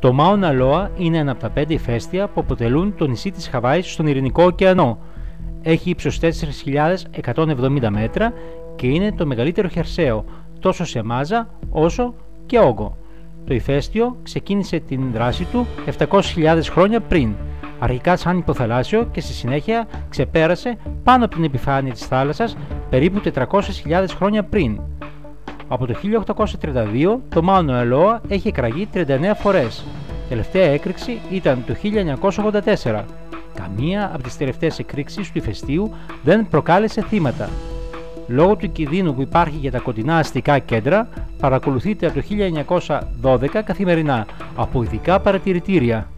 Το Mauna Loa είναι ένα από τα πέντε ηφαίστεια που αποτελούν το νησί της Χαβάης στον Ειρηνικό ωκεανό. Έχει ύψος 4.170 μέτρα και είναι το μεγαλύτερο χερσαίο τόσο σε μάζα όσο και όγκο. Το ηφαίστειο ξεκίνησε την δράση του 700.000 χρόνια πριν, αρχικά σαν υποθαλάσσιο και στη συνέχεια ξεπέρασε πάνω από την επιφάνεια της θάλασσας περίπου 400.000 χρόνια πριν. Από το 1832 το Μάουνο Ελόα έχει εκραγεί 39 φορές. Τελευταία έκρηξη ήταν το 1984. Καμία από τις τελευταίες εκρήξεις του ηφαιστείου δεν προκάλεσε θύματα. Λόγω του κινδύνου που υπάρχει για τα κοντινά αστικά κέντρα, παρακολουθείται από το 1912 καθημερινά από ειδικά παρατηρητήρια.